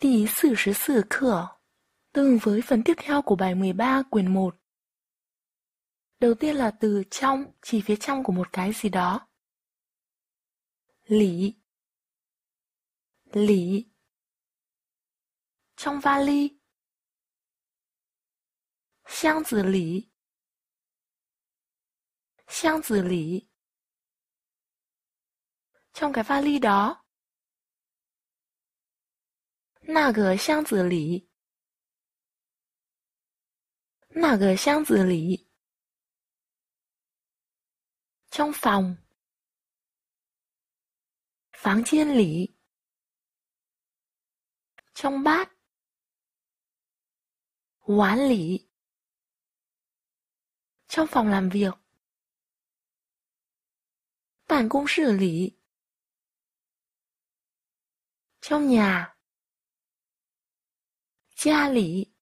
第44课 Tương với phần tiếp theo của bài 13 quyển 1 Đầu tiên là từ trong, chỉ phía trong của một cái gì đó. Lý. Lý. Trong vali. Xiang tử lý. Xiang tử lý. Trong cái vali đó 那个箱子里，那个箱子里将房房间里将把碗里，trong phòng làm việc，办公室里，trong nhà。家里